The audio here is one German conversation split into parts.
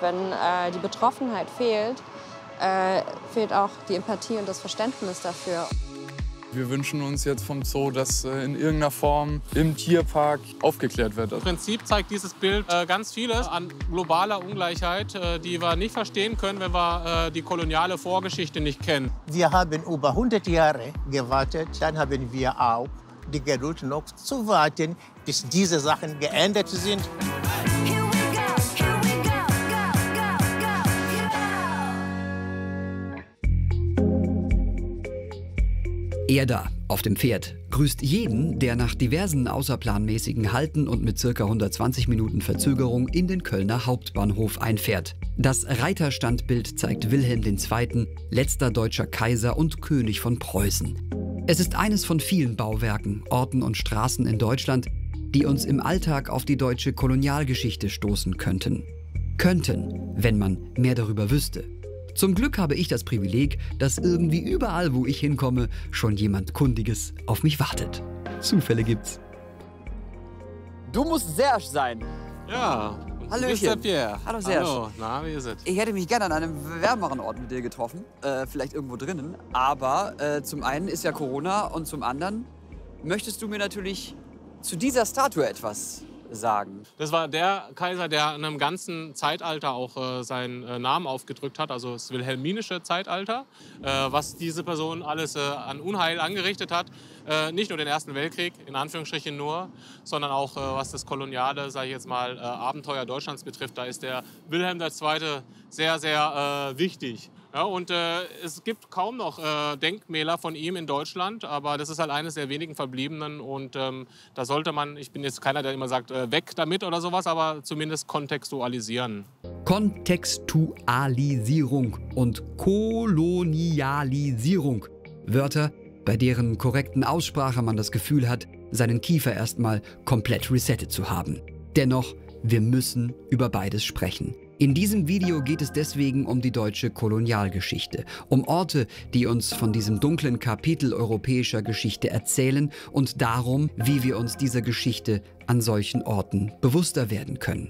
Wenn äh, die Betroffenheit fehlt, äh, fehlt auch die Empathie und das Verständnis dafür. Wir wünschen uns jetzt vom Zoo, dass äh, in irgendeiner Form im Tierpark aufgeklärt wird. Im Prinzip zeigt dieses Bild äh, ganz vieles an globaler Ungleichheit, äh, die wir nicht verstehen können, wenn wir die koloniale Vorgeschichte nicht kennen. Wir haben über 100 Jahre gewartet, dann haben wir auch die Geduld noch zu warten, bis diese Sachen geändert sind. Er da, auf dem Pferd, grüßt jeden, der nach diversen außerplanmäßigen Halten und mit ca. 120 Minuten Verzögerung in den Kölner Hauptbahnhof einfährt. Das Reiterstandbild zeigt Wilhelm II., letzter deutscher Kaiser und König von Preußen. Es ist eines von vielen Bauwerken, Orten und Straßen in Deutschland, die uns im Alltag auf die deutsche Kolonialgeschichte stoßen könnten. Könnten, wenn man mehr darüber wüsste. Zum Glück habe ich das Privileg, dass irgendwie überall, wo ich hinkomme, schon jemand Kundiges auf mich wartet. Zufälle gibt's. Du musst Serge sein. Ja. Mr. Pierre. Hallo, Serge. Hallo, na, wie ist es? Ich hätte mich gerne an einem wärmeren Ort mit dir getroffen. Äh, vielleicht irgendwo drinnen. Aber äh, zum einen ist ja Corona und zum anderen möchtest du mir natürlich zu dieser Statue etwas sagen. Das war der Kaiser, der in einem ganzen Zeitalter auch äh, seinen äh, Namen aufgedrückt hat, also das wilhelminische Zeitalter, äh, was diese Person alles äh, an Unheil angerichtet hat. Äh, nicht nur den Ersten Weltkrieg, in Anführungsstrichen nur, sondern auch äh, was das koloniale, sage ich jetzt mal, Abenteuer Deutschlands betrifft. Da ist der Wilhelm II. sehr, sehr wichtig. Ja, und äh, es gibt kaum noch äh, Denkmäler von ihm in Deutschland, aber das ist halt eines der wenigen verbliebenen. Und ähm, da sollte man, ich bin jetzt keiner, der immer sagt, äh, weg damit oder sowas, aber zumindest kontextualisieren. Kontextualisierung und Kolonialisierung. Wörter, bei deren korrekten Aussprache man das Gefühl hat, seinen Kiefer erstmal komplett resettet zu haben. Dennoch, wir müssen über beides sprechen. In diesem Video geht es deswegen um die deutsche Kolonialgeschichte, um Orte, die uns von diesem dunklen Kapitel europäischer Geschichte erzählen und darum, wie wir uns dieser Geschichte an solchen Orten bewusster werden können.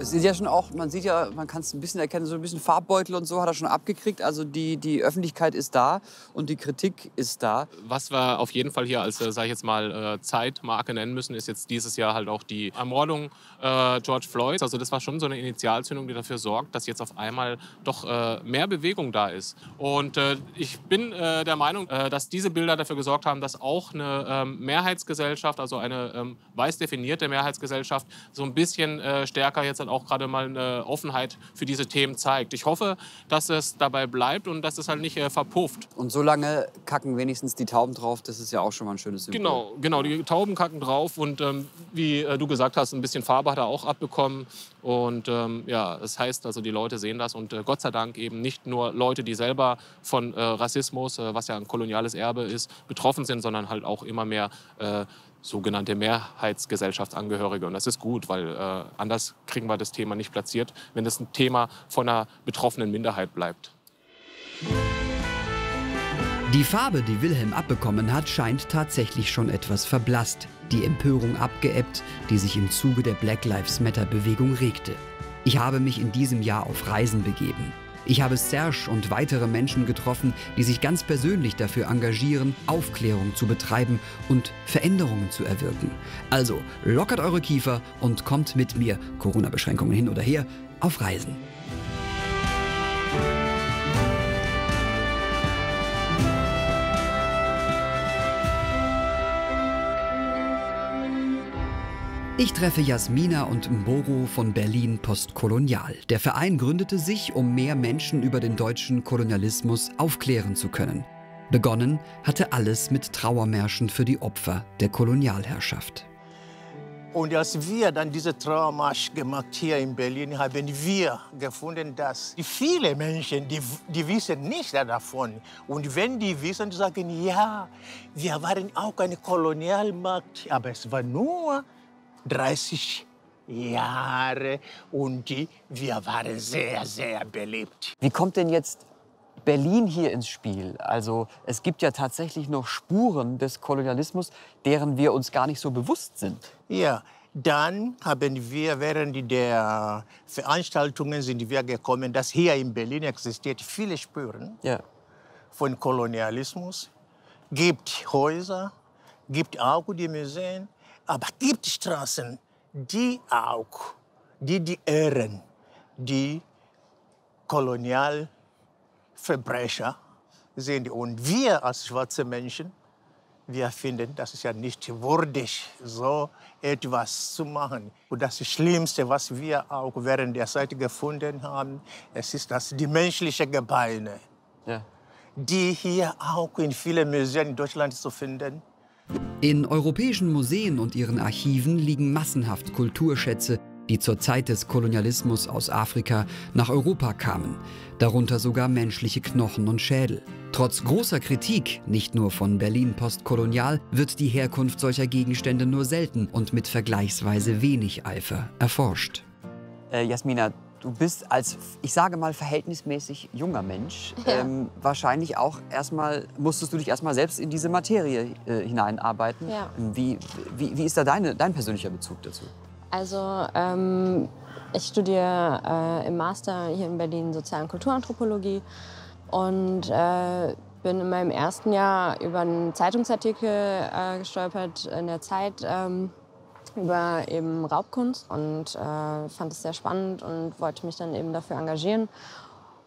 Es ist ja schon auch, man sieht ja, man kann es ein bisschen erkennen, so ein bisschen Farbbeutel und so hat er schon abgekriegt. Also die, die Öffentlichkeit ist da und die Kritik ist da. Was wir auf jeden Fall hier als, äh, sage ich jetzt mal, äh, Zeitmarke nennen müssen, ist jetzt dieses Jahr halt auch die Ermordung äh, George Floyds. Also das war schon so eine Initialzündung, die dafür sorgt, dass jetzt auf einmal doch äh, mehr Bewegung da ist. Und äh, ich bin äh, der Meinung, dass diese Bilder dafür gesorgt haben, dass auch eine ähm, Mehrheitsgesellschaft, also eine ähm, weiß definierte Mehrheitsgesellschaft, so ein bisschen stärker jetzt dann auch gerade mal eine Offenheit für diese Themen zeigt. Ich hoffe, dass es dabei bleibt und dass es halt nicht äh, verpufft. Und so lange kacken wenigstens die Tauben drauf, das ist ja auch schon mal ein schönes Symbol. Genau, genau die Tauben kacken drauf und ähm, wie äh, du gesagt hast, ein bisschen Farbe hat er auch abbekommen. Und ähm, ja, das heißt also, die Leute sehen das und äh, Gott sei Dank eben nicht nur Leute, die selber von äh, Rassismus, äh, was ja ein koloniales Erbe ist, betroffen sind, sondern halt auch immer mehr äh, sogenannte Mehrheitsgesellschaftsangehörige. Und das ist gut, weil äh, anders kriegen wir das Thema nicht platziert, wenn es ein Thema von einer betroffenen Minderheit bleibt. Die Farbe, die Wilhelm abbekommen hat, scheint tatsächlich schon etwas verblasst. Die Empörung abgeebbt, die sich im Zuge der Black Lives Matter-Bewegung regte. Ich habe mich in diesem Jahr auf Reisen begeben. Ich habe Serge und weitere Menschen getroffen, die sich ganz persönlich dafür engagieren, Aufklärung zu betreiben und Veränderungen zu erwirken. Also lockert eure Kiefer und kommt mit mir, Corona-Beschränkungen hin oder her, auf Reisen. Ich treffe Jasmina und Mboro von Berlin Postkolonial. Der Verein gründete sich, um mehr Menschen über den deutschen Kolonialismus aufklären zu können. Begonnen hatte alles mit Trauermärschen für die Opfer der Kolonialherrschaft. Und als wir dann diese Trauermarsch gemacht hier in Berlin, haben wir gefunden, dass viele Menschen, die, die wissen nicht davon. Und wenn die wissen, sagen, ja, wir waren auch eine Kolonialmacht, aber es war nur 30 Jahre und die, wir waren sehr, sehr beliebt. Wie kommt denn jetzt Berlin hier ins Spiel? Also es gibt ja tatsächlich noch Spuren des Kolonialismus, deren wir uns gar nicht so bewusst sind. Ja, Dann haben wir während der Veranstaltungen sind wir gekommen, dass hier in Berlin existiert viele Spuren Ja. von Kolonialismus, gibt Häuser, gibt auch die Museen, aber gibt Straßen, die auch, die die ehren, die Kolonialverbrecher sind. Und wir als schwarze Menschen, wir finden, das ist ja nicht würdig, so etwas zu machen. Und das Schlimmste, was wir auch während der Zeit gefunden haben, es ist das die menschliche Gebeine ja. die hier auch in vielen Museen in Deutschland zu finden. In europäischen Museen und ihren Archiven liegen massenhaft Kulturschätze, die zur Zeit des Kolonialismus aus Afrika nach Europa kamen, darunter sogar menschliche Knochen und Schädel. Trotz großer Kritik, nicht nur von Berlin postkolonial, wird die Herkunft solcher Gegenstände nur selten und mit vergleichsweise wenig Eifer erforscht. Äh, Jasmina, du bist als, ich sage mal, verhältnismäßig junger Mensch Ja. ähm, wahrscheinlich auch erstmal, musstest du dich erstmal selbst in diese Materie äh, hineinarbeiten. Ja. Wie, wie, wie ist da deine, dein persönlicher Bezug dazu? Also ähm, ich studiere äh, im Master hier in Berlin Sozial- und Kulturanthropologie und äh, bin in meinem ersten Jahr über einen Zeitungsartikel äh, gestolpert in der Zeit ähm, über eben Raubkunst und äh, fand es sehr spannend und wollte mich dann eben dafür engagieren,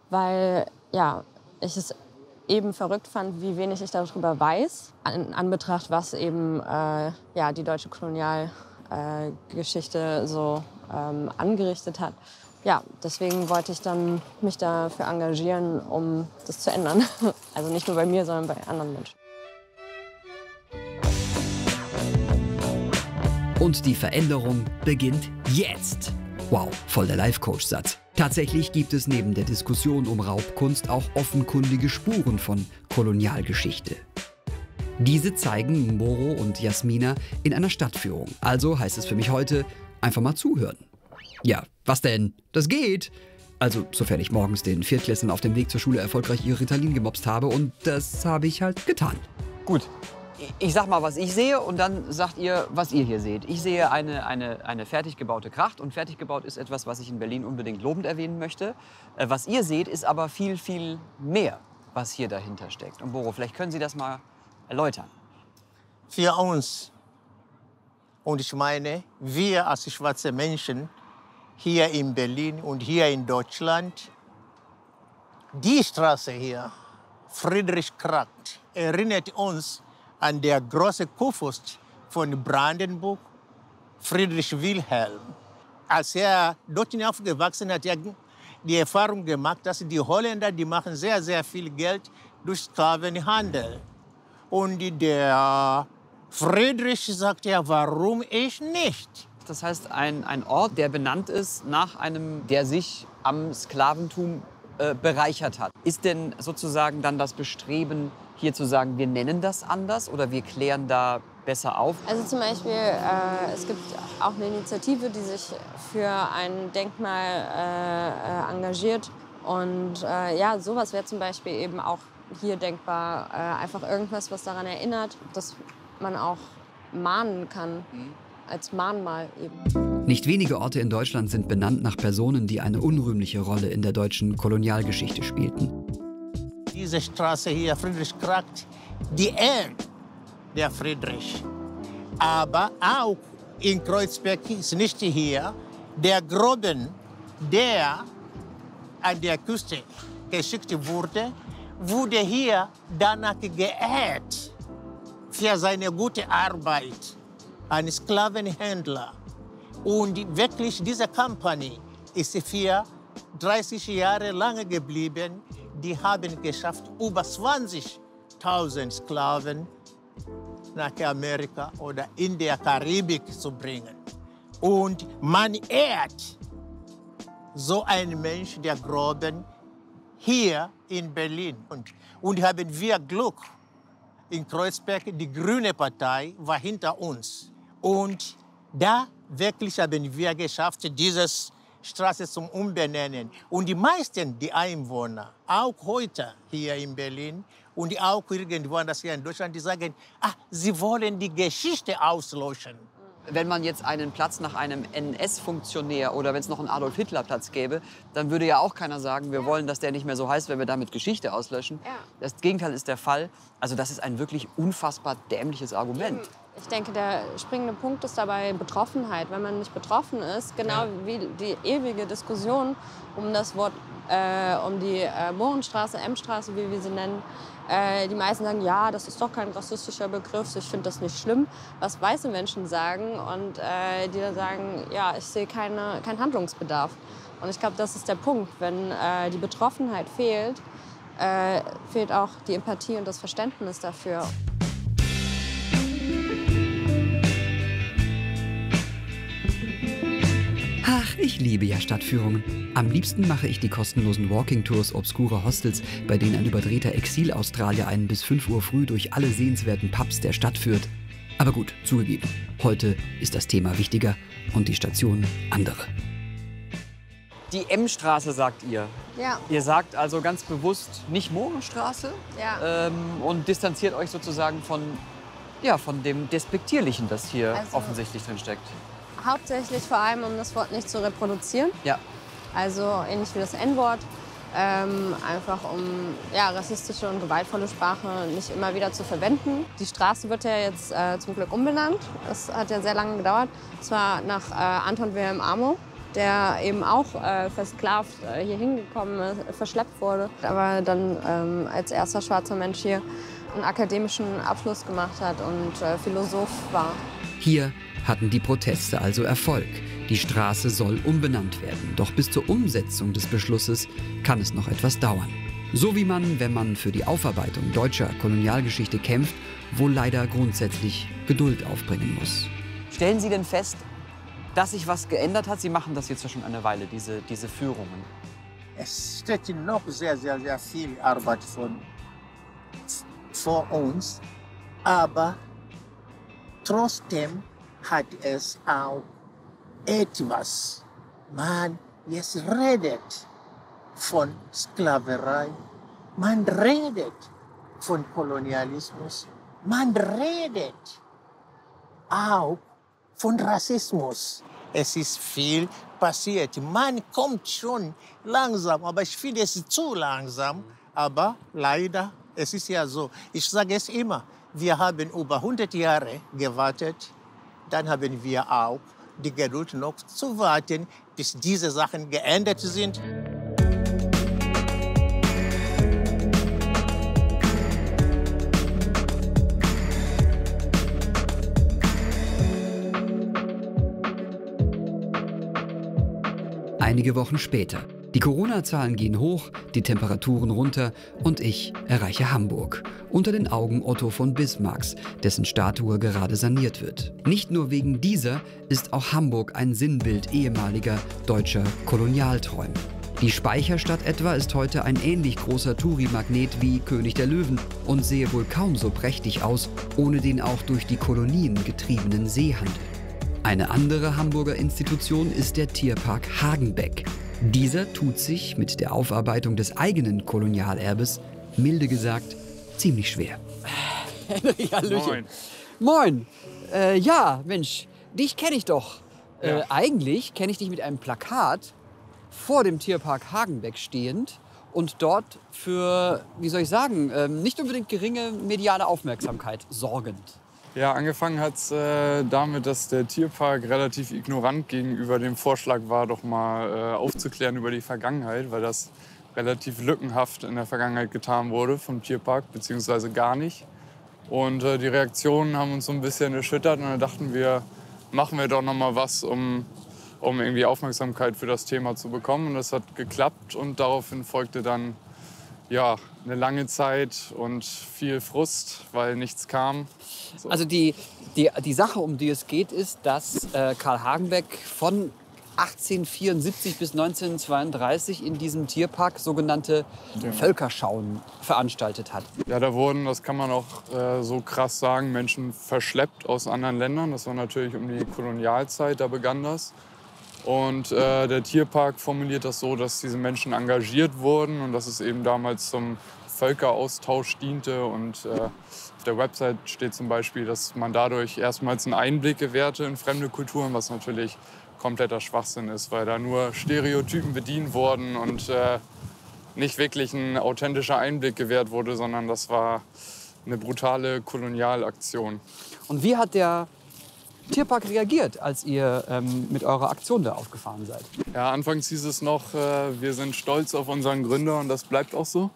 weil ja, ich es eben verrückt fand, wie wenig ich darüber weiß, in Anbetracht, was eben äh, ja, die deutsche Kolonialgeschichte so ähm, angerichtet hat. Ja, deswegen wollte ich dann mich dafür engagieren, um das zu ändern. Also nicht nur bei mir, sondern bei anderen Menschen. Und die Veränderung beginnt jetzt. Wow, voll der Life-Coach-Satz. Tatsächlich gibt es neben der Diskussion um Raubkunst auch offenkundige Spuren von Kolonialgeschichte. Diese zeigen Mboro und Jasmina in einer Stadtführung. Also heißt es für mich heute, einfach mal zuhören. Ja, was denn? Das geht! Also, sofern ich morgens den Viertklässlern auf dem Weg zur Schule erfolgreich ihre Ritalin gemobst habe und das habe ich halt getan. Gut. Ich- sag mal, was ich sehe und dann sagt ihr, was ihr hier seht. Ich sehe eine, eine, eine fertig gebaute Kracht und fertig gebaut ist etwas, was ich in Berlin unbedingt lobend erwähnen möchte. Äh, Was ihr seht, ist aber viel, viel mehr, was hier dahinter steckt. Und Boro, vielleicht können Sie das mal erläutern. Für uns, und ich meine, wir als schwarze Menschen hier in Berlin und hier in Deutschland, die Straße hier, Friedrich Kracht, erinnert uns an der große Kurfürst von Brandenburg, Friedrich Wilhelm. Als er dort aufgewachsen hat, hat er die Erfahrung gemacht, dass die Holländer, die machen sehr, sehr viel Geld durch Sklavenhandel. Und der Friedrich sagt ja, warum ich nicht? Das heißt, ein, ein Ort, der benannt ist nach einem, der sich am Sklaventum äh, bereichert hat. Ist denn sozusagen dann das Bestreben, hier zu sagen, wir nennen das anders oder wir klären da besser auf? Also zum Beispiel, äh, es gibt auch eine Initiative, die sich für ein Denkmal äh, äh, engagiert. Und äh, ja, sowas wäre zum Beispiel eben auch hier denkbar. Äh, einfach irgendwas, was daran erinnert, dass man auch mahnen kann. Als Mahnmal eben. Nicht wenige Orte in Deutschland sind benannt nach Personen, die eine unrühmliche Rolle in der deutschen Kolonialgeschichte spielten. Diese Straße hier, Friedrich Kracht, die ehrt der Friedrich. Aber auch in Kreuzberg ist nicht hier der Groben, der an der Küste geschickt wurde, wurde hier danach geehrt für seine gute Arbeit. Ein Sklavenhändler. Und wirklich, diese Company ist für 30 Jahre lang geblieben. Die haben geschafft, über 20.000 Sklaven nach Amerika oder in der Karibik zu bringen. Und man ehrt so einen Mensch, der Groben, hier in Berlin. Und, und haben wir Glück. In Kreuzberg, die Grüne Partei war hinter uns. Und da wirklich haben wir geschafft, diese Straße zum Umbenennen. Und die meisten, die Einwohner, auch heute hier in Berlin und auch irgendwo anders hier in Deutschland, die sagen, ah, sie wollen die Geschichte auslöschen. wenn man jetzt einen Platz nach einem NS-Funktionär oder wenn es noch einen Adolf-Hitler-Platz gäbe, dann würde ja auch keiner sagen, wir wollen, dass der nicht mehr so heißt, wenn wir damit Geschichte auslöschen. Ja. Das Gegenteil ist der Fall. Also das ist ein wirklich unfassbar dämliches Argument. Ich denke, der springende Punkt ist dabei Betroffenheit. Wenn man nicht betroffen ist, genau wie die ewige Diskussion um das Wort, äh, um die äh, Mohrenstraße, M-Straße, wie wir sie nennen. Äh, die meisten sagen, ja, das ist doch kein rassistischer Begriff, ich finde das nicht schlimm. Was weiße Menschen sagen und äh, die dann sagen, ja, ich sehe keine, keinen Handlungsbedarf. Und ich glaube, das ist der Punkt. Wenn äh, die Betroffenheit fehlt, äh, fehlt auch die Empathie und das Verständnis dafür. Ich liebe ja Stadtführungen. Am liebsten mache ich die kostenlosen Walking-Tours obskurer Hostels, bei denen ein überdrehter Exil-Australier einen bis 5 Uhr früh durch alle sehenswerten Pubs der Stadt führt. Aber gut, zugegeben, heute ist das Thema wichtiger und die Station andere. Die M-Straße sagt ihr. Ja, Ihr sagt also ganz bewusst nicht Mohrenstraße ja. ähm, und distanziert euch sozusagen von, ja, von dem Despektierlichen, das hier Also- offensichtlich drin steckt. Hauptsächlich vor allem, um das Wort nicht zu reproduzieren. Ja. Also ähnlich wie das N-Wort. Ähm, einfach um ja, rassistische und gewaltvolle Sprache nicht immer wieder zu verwenden. Die Straße wird ja jetzt äh, zum Glück umbenannt. Das hat ja sehr lange gedauert. Es war nach äh, Anton Wilhelm Amo, der eben auch äh, versklavt äh, hier hingekommen ist, verschleppt wurde. Aber dann ähm, als erster schwarzer Mensch hier einen akademischen Abschluss gemacht hat und äh, Philosoph war. Hier hatten die Proteste also Erfolg. Die Straße soll umbenannt werden. Doch bis zur Umsetzung des Beschlusses kann es noch etwas dauern. So wie man, wenn man für die Aufarbeitung deutscher Kolonialgeschichte kämpft, wohl leider grundsätzlich Geduld aufbringen muss. Stellen Sie denn fest, dass sich was geändert hat? Sie machen das jetzt ja schon eine Weile, diese, diese Führungen. Es steht noch sehr, sehr, sehr viel Arbeit von, vor uns, aber trotzdem hat es auch etwas. Man jetzt redet von Sklaverei, man redet von Kolonialismus, man redet auch von Rassismus. Es ist viel passiert. Man kommt schon langsam, aber ich finde es zu langsam. Aber leider, es ist ja so. Ich sage es immer, wir haben über 100 Jahre gewartet. Dann haben wir auch die Geduld noch zu warten, bis diese Sachen geändert sind. Einige Wochen später. Die Corona-Zahlen gehen hoch, die Temperaturen runter und ich erreiche Hamburg. Unter den Augen Otto von Bismarcks, dessen Statue gerade saniert wird. Nicht nur wegen dieser ist auch Hamburg ein Sinnbild ehemaliger deutscher Kolonialträume. Die Speicherstadt etwa ist heute ein ähnlich großer Touri-Magnet wie König der Löwen und sehe wohl kaum so prächtig aus, ohne den auch durch die Kolonien getriebenen Seehandel. Eine andere Hamburger Institution ist der Tierpark Hagenbeck. Dieser tut sich mit der Aufarbeitung des eigenen Kolonialerbes, milde gesagt, ziemlich schwer. Henry. Moin. Moin. Äh, ja, Mensch, dich kenne ich doch. Äh, eigentlich kenne ich dich mit einem Plakat vor dem Tierpark Hagenbeck stehend und dort für, wie soll ich sagen, ähm, nicht unbedingt geringe mediale Aufmerksamkeit sorgend. Ja, angefangen hat es äh, damit, dass der Tierpark relativ ignorant gegenüber dem Vorschlag war, doch mal äh, aufzuklären über die Vergangenheit, weil das relativ lückenhaft in der Vergangenheit getan wurde vom Tierpark, beziehungsweise gar nicht. Und äh, die Reaktionen haben uns so ein bisschen erschüttert und dann dachten wir, machen wir doch noch mal was, um, um irgendwie Aufmerksamkeit für das Thema zu bekommen. Und das hat geklappt und daraufhin folgte dann ja, eine lange Zeit und viel Frust, weil nichts kam. So. Also die, die, die Sache, um die es geht, ist, dass äh, Karl Hagenbeck von 1874 bis 1932 in diesem Tierpark sogenannte Völkerschauen veranstaltet hat. Ja, da wurden, das kann man auch äh, so krass sagen, Menschen verschleppt aus anderen Ländern. Das war natürlich um die Kolonialzeit, da begann das. Und äh, der Tierpark formuliert das so, dass diese Menschen engagiert wurden und dass es eben damals zum Völkeraustausch diente. Und äh, auf der Website steht zum Beispiel, dass man dadurch erstmals einen Einblick gewährte in fremde Kulturen, was natürlich kompletter Schwachsinn ist, weil da nur Stereotypen bedient wurden und äh, nicht wirklich ein authentischer Einblick gewährt wurde, sondern das war eine brutale Kolonialaktion. Und wie hat der Tierpark reagiert, als ihr ähm, mit eurer Aktion da aufgefahren seid? Ja, anfangs hieß es noch, äh, wir sind stolz auf unseren Gründer und das bleibt auch so.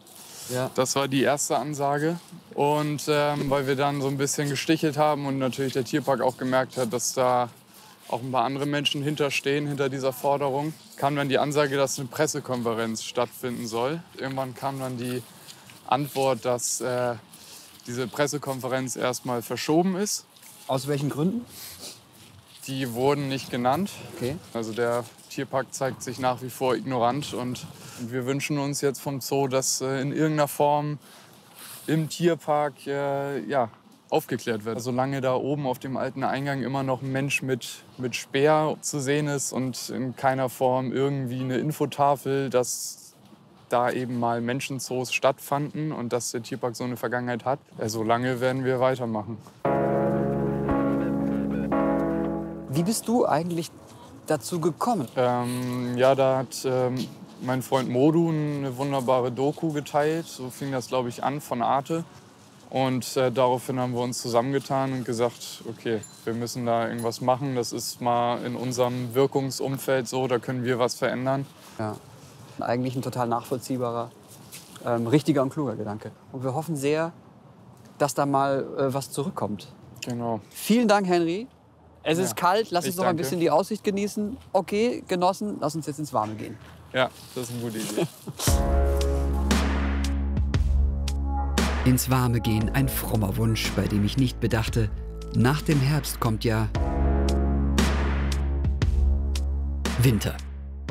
Ja. Das war die erste Ansage. Und ähm, weil wir dann so ein bisschen gestichelt haben und natürlich der Tierpark auch gemerkt hat, dass da auch ein paar andere Menschen hinterstehen, hinter dieser Forderung, kam dann die Ansage, dass eine Pressekonferenz stattfinden soll. Irgendwann kam dann die Antwort, dass äh, diese Pressekonferenz erstmal verschoben ist. Aus welchen Gründen? Die wurden nicht genannt. Okay. Also der Tierpark zeigt sich nach wie vor ignorant und wir wünschen uns jetzt vom Zoo, dass äh, in irgendeiner Form im Tierpark äh, ja, aufgeklärt wird. Solange da oben auf dem alten Eingang immer noch ein Mensch mit, mit Speer zu sehen ist und in keiner Form irgendwie eine Infotafel, dass da eben mal Menschenzoos stattfanden und dass der Tierpark so eine Vergangenheit hat, äh, solange werden wir weitermachen. Wie bist du eigentlich dazu gekommen? Ähm, ja, da hat ähm, mein Freund Modu eine wunderbare Doku geteilt. So fing das, glaube ich, an von Arte. Und äh, daraufhin haben wir uns zusammengetan und gesagt, okay, wir müssen da irgendwas machen. Das ist mal in unserem Wirkungsumfeld so, da können wir was verändern. Ja. Eigentlich ein total nachvollziehbarer, ähm, richtiger und kluger Gedanke. Und wir hoffen sehr, dass da mal äh, was zurückkommt. Genau. Vielen Dank, Henry. Es ist kalt, lass ich uns noch ein bisschen die Aussicht genießen. Okay, genossen, lass uns jetzt ins Warme gehen. Ja, das ist eine gute Idee. Ins Warme gehen, ein frommer Wunsch, bei dem ich nicht bedachte, nach dem Herbst kommt ja Winter.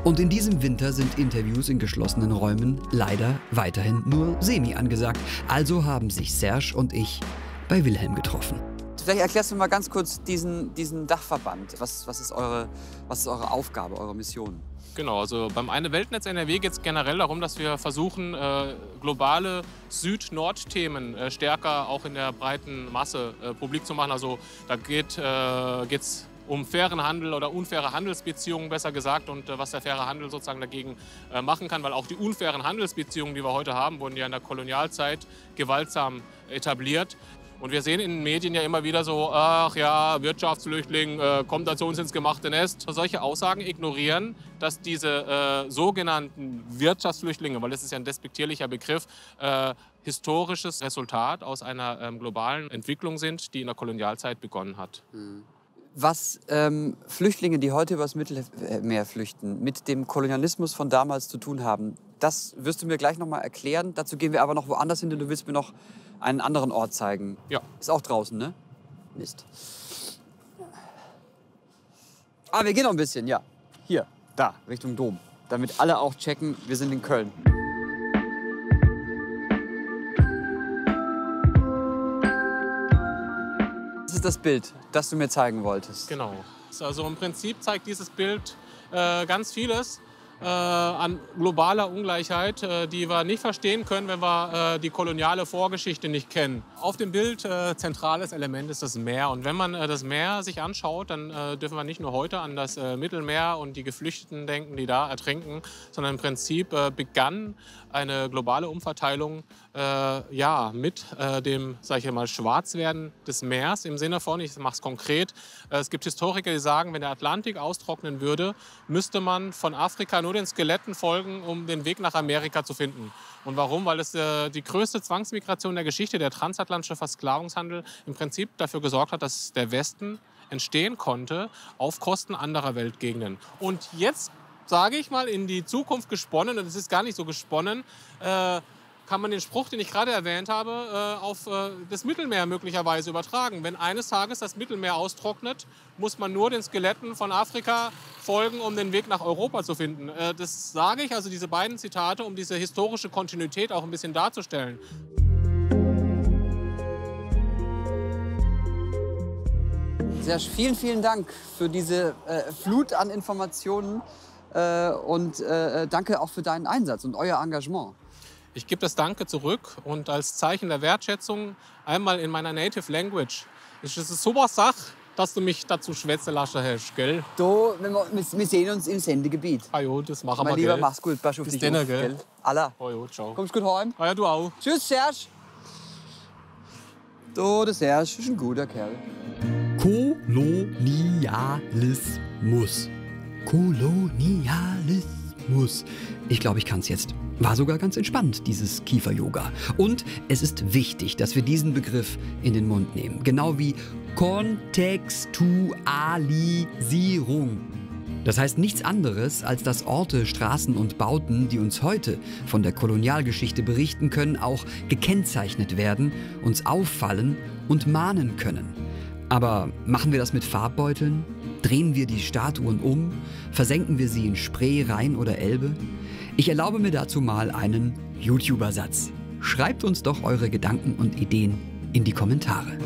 Und in diesem Winter sind Interviews in geschlossenen Räumen leider weiterhin nur semi angesagt. Also haben sich Serge und ich bei Wilhelm getroffen. Vielleicht erklärst du mal ganz kurz diesen, diesen Dachverband. Was, was, ist eure, was ist eure Aufgabe, eure Mission? Genau, also beim Eine Weltnetz NRW geht es generell darum, dass wir versuchen, äh, globale Süd-Nord-Themen äh, stärker auch in der breiten Masse äh, publik zu machen. Also da geht es um fairen Handel oder unfaire Handelsbeziehungen, besser gesagt, und äh, was der faire Handel sozusagen dagegen äh, machen kann, weil auch die unfairen Handelsbeziehungen, die wir heute haben, wurden ja in der Kolonialzeit gewaltsam etabliert. Und wir sehen in den Medien ja immer wieder so, ach ja, Wirtschaftsflüchtling, äh, kommt da zu uns ins gemachte Nest. Solche Aussagen ignorieren, dass diese äh, sogenannten Wirtschaftsflüchtlinge, weil das ist ja ein despektierlicher Begriff, äh, historisches Resultat aus einer ähm, globalen Entwicklung sind, die in der Kolonialzeit begonnen hat. Was ähm, Flüchtlinge, die heute übers Mittelmeer flüchten, mit dem Kolonialismus von damals zu tun haben, das wirst du mir gleich noch mal erklären. Dazu gehen wir aber noch woanders hin, denn du willst mir noch einen anderen Ort zeigen. Ja. Ist auch draußen, ne? Mist. Ah, wir gehen noch ein bisschen, ja. Hier, da, Richtung Dom. Damit alle auch checken, wir sind in Köln. Das ist das Bild, das du mir zeigen wolltest. Genau. Also im Prinzip zeigt dieses Bild äh, ganz vieles an globaler Ungleichheit, äh, die wir nicht verstehen können, wenn wir äh, die koloniale Vorgeschichte nicht kennen. Auf dem Bild äh, zentrales Element ist das Meer. Und wenn man äh, das Meer sich anschaut, dann äh, dürfen wir nicht nur heute an das äh, Mittelmeer und die Geflüchteten denken, die da ertrinken, sondern im Prinzip äh, begann eine globale Umverteilung äh, ja, mit äh, dem, sag ich mal, Schwarzwerden des Meers im Sinne von, ich mache es konkret, äh, es gibt Historiker, die sagen, wenn der Atlantik austrocknen würde, müsste man von Afrika nur den Skeletten folgen, um den Weg nach Amerika zu finden. Und warum? Weil es äh, die größte Zwangsmigration der Geschichte, der transatlantische Versklavungshandel, im Prinzip dafür gesorgt hat, dass der Westen entstehen konnte auf Kosten anderer Weltgegenden. Und jetzt sage ich mal, in die Zukunft gesponnen, und es ist gar nicht so gesponnen, äh, kann man den Spruch, den ich gerade erwähnt habe, äh, auf äh, das Mittelmeer möglicherweise übertragen. Wenn eines Tages das Mittelmeer austrocknet, muss man nur den Skeletten von Afrika folgen, um den Weg nach Europa zu finden. Äh, das sage ich, also diese beiden Zitate, um diese historische Kontinuität auch ein bisschen darzustellen. Serge, vielen, vielen Dank für diese Flut an Informationen und danke auch für deinen Einsatz und euer Engagement. Ich gebe das Danke zurück und als Zeichen der Wertschätzung einmal in meiner Native Language. Es ist eine super Sache, dass du mich dazu schwätzen lassen hast, gell? Du, wir, wir sehen uns im Sendegebiet. Ah jo, das machen Mein wir, Lieber, gell? mach's gut. Pass auf Bis dich dann, auf, gell? Allah. Oh jo, ciao. Kommst gut heim? Ah ja, du auch. Tschüss, Serge. Du, der Serge ist ein guter Kerl. Kolonialismus. Kolonialismus. Ich glaube, ich kann es jetzt. War sogar ganz entspannt, dieses Kiefer-Yoga. Und es ist wichtig, dass wir diesen Begriff in den Mund nehmen. Genau wie Kontextualisierung. Das heißt nichts anderes, als dass Orte, Straßen und Bauten, die uns heute von der Kolonialgeschichte berichten können, auch gekennzeichnet werden, uns auffallen und mahnen können. Aber machen wir das mit Farbbeuteln? Drehen wir die Statuen um? Versenken wir sie in Spree, Rhein oder Elbe? Ich erlaube mir dazu mal einen YouTuber-Satz. Schreibt uns doch eure Gedanken und Ideen in die Kommentare.